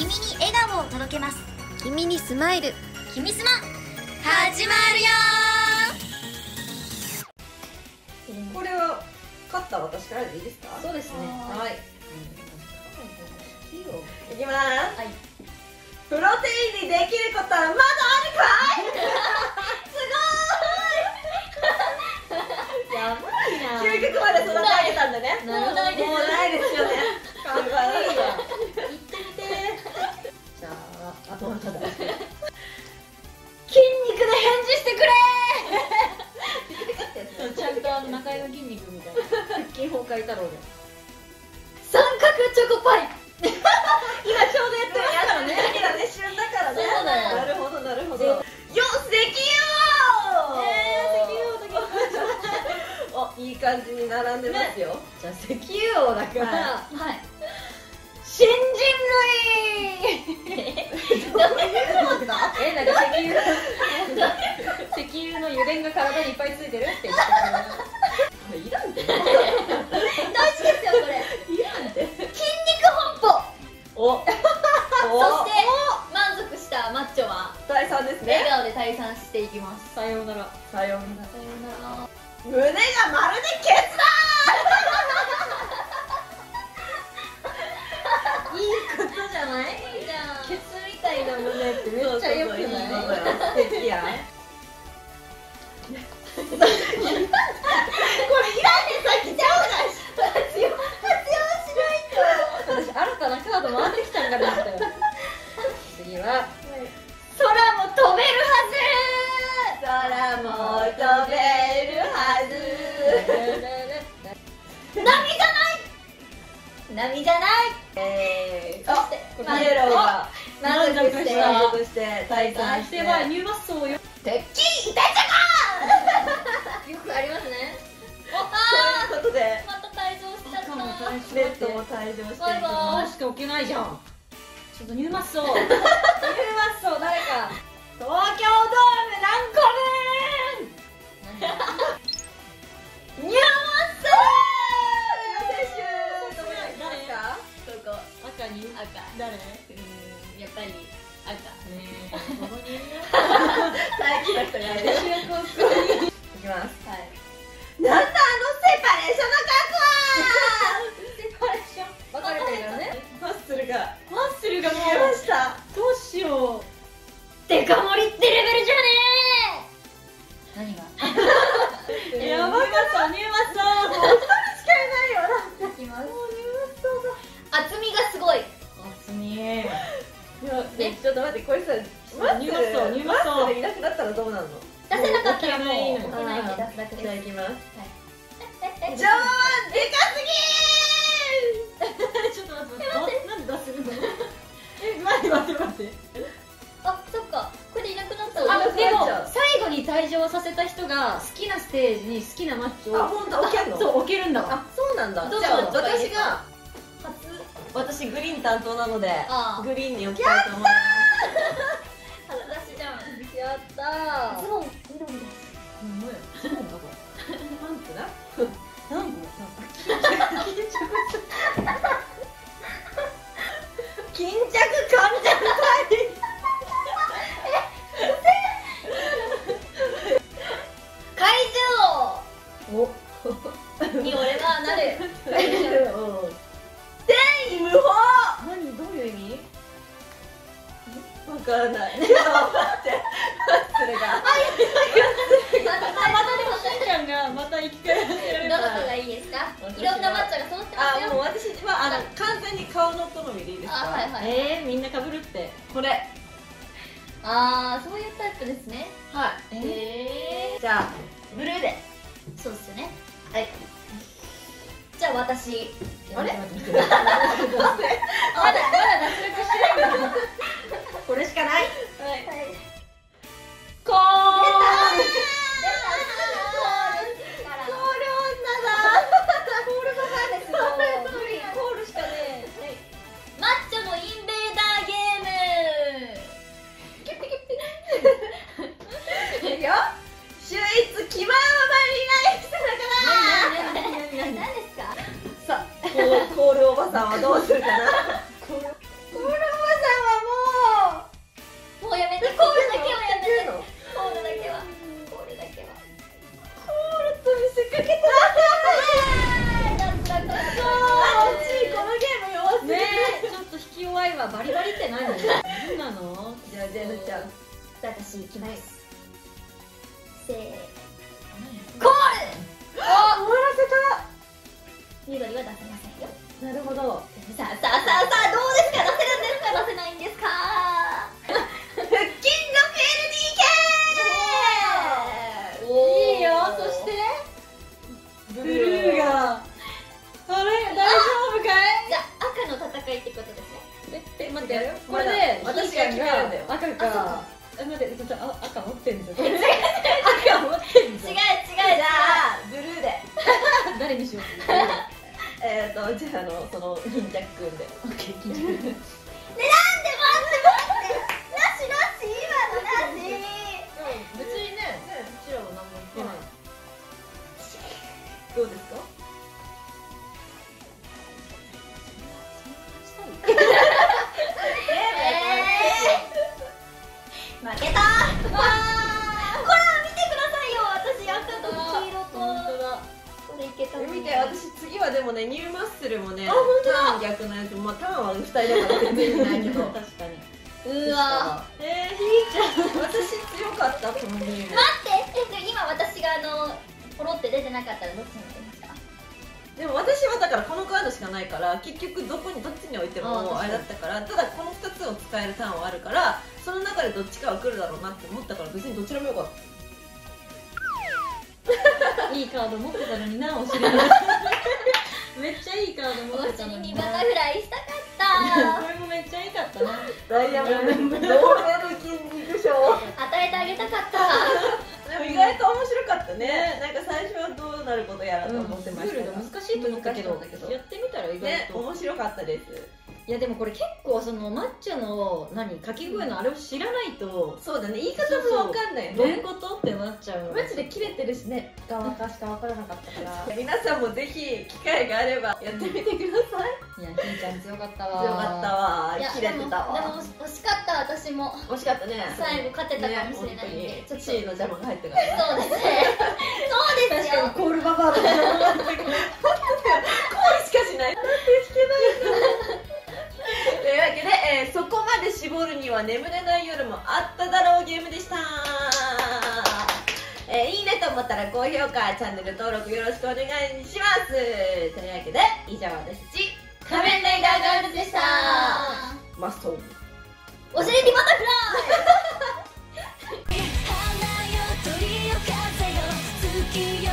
君に笑顔を届けます。君にスマイル。君スマ始まるよこれは勝った私からでいいですか？そうですね。はい。いきます。はい。プロテインにできることはまだあるかい？やばいな。究極まで育て上げたんだね。もうないですよねああとはただ筋肉で返事してくれちゃんとあの中井の筋肉みたい。な腹筋崩壊太郎で三角チョコパイ今ちょうどやってるやつだね時だね旬だからねそうだよなるほどなるほどでよ石油おいい感じに並んでますよ、じゃあ石油王だから、はい。新人類どういうことだえなんか石油石油の油田が体にいっぱいついてるって言ってこれいらんって大事ですよこれいらんって筋肉本舗おおそして満足したマッチョは第三です笑顔で退散していきますさようならさようならさようなら胸がまるでケツだことじゃないいいじゃん。ケツみたいな胸ってめっちゃよくない？いい素敵やこれいらんねさっきちゃうだし活用活用しないと私新たなカード回ってきたんかと思ったよ次は空も飛べるはず空も飛べるはず波じゃない波じゃないえー、そしてイエローが満足して満足して退散して。ニューマッソよてっきり痛いじよくありますね。ゃんということで。また退場しちゃった。レッドも退場してバイバまイしけないじゃん。ちょっとニューマッソ ニューマッ大気の人がいる。主役をここにいきます。はい。なんだ出せなかったらもう 置けないんで出すだけじゃあですいきますはい。じゃあでかすぎ ちょっと待って待ってなんで出せるの？え待って待って待って。あそっか。これでいなくなったあでも最後に退場させた人が好きなステージに好きなマッチをあ本当？置けんの？そう置けるんだわ。あそうなんだ。じゃあ私が初？私グリーン担当なのであグリーンに置きたいと思います。やったー。ズボン緑ですうんズボンだこパンツな何個巾着感じゃない怪獣王に俺はなる天意無法何どういう意味わからない待ってマッスルがまたでもしんちゃんがまた生き返らせら。れどの子がいいですか？いろんなマッチョが揃ってますよ。あもう私はあの完全に顔の好みでいいです。かあはいはいえー、みんなかぶるって。これ。ああそういうタイプですね。はい。へえじゃあブルーで。そうっすよね。はい。じゃあ私。あれ？まだまだ脱落してないんだ。これしかないおばさんはどうするかな。コールおばさんはもうもうやめてコールだけはやめて。コールだけは。コールだけはコールと見せかけたねちょっと引き弱いわバリバリって何なの何なのじゃあジェルちゃん私行きます、せーコールお終わらせた緑は出せませんよなるほど。さあさあさあさあどうですか？出せるんですか出せないんですか？腹筋の PLDK いいよそして？ブルーが。あれ大丈夫かい？じゃ赤の戦いってことですね。え待って。これで私が決めるんだよ。赤か。え待ってあ赤持ってんじゃん。赤持ってんじゃん。違う違う。じゃあブルーで。誰にしようえっとじゃああのその巾着くんで。オッケー緊張ねなん。た見て私次はでもねニューマッスルもねあ本当だ。ターン逆のやつ。まあターンは2人だから全然いないけど。確かに。うわ。えー、ひーちゃん私強かったこのゲーム。待って。えで今私があのポロって出てなかったらどっちに出てました？でも私はだからこのカードしかないから結局どこにどっちに置いてあもーあれだったからただこの2つを使えるターンはあるからその中でどっちかは来るだろうなって思ったから別にどちらもよかったいいカード持ってたのになお尻。にめっちゃいいカード持おってたのにな。尻にバタフライしたかったこれもめっちゃいいかったな。ダイヤモンド銅メダル筋肉賞与えてあげたかった。でも意外と面白かったね。なんか最初はどうなることやらと思ってましたルールが難しいと思ったけどやってみたら意外と、面白かったですいやでもこれ結構そのマッチョの何掛け声のあれを知らないとそうだね。言い方もわかんないよね。どういうこと？ってなっちゃう。のマジで切れてるしね。側かしか分からなかったから。皆さんもぜひ機会があればやってみてください。いやひーちゃん強かったわ。強かったわ。切れてたでもでもわ惜しかった私も。惜しかったね。最後勝てたかもしれないんで、ねちょっと。C の邪魔が入ったからそうですね。そうですよ。コールババアだなこれしかしない。なんて弾けには眠れない夜もあっただろうゲームでした。えーいいねと思ったら高評価チャンネル登録よろしくお願いします。というわけで以上私たち仮面ライダーガールズでした。マスト。お尻にバタフライ。月 よ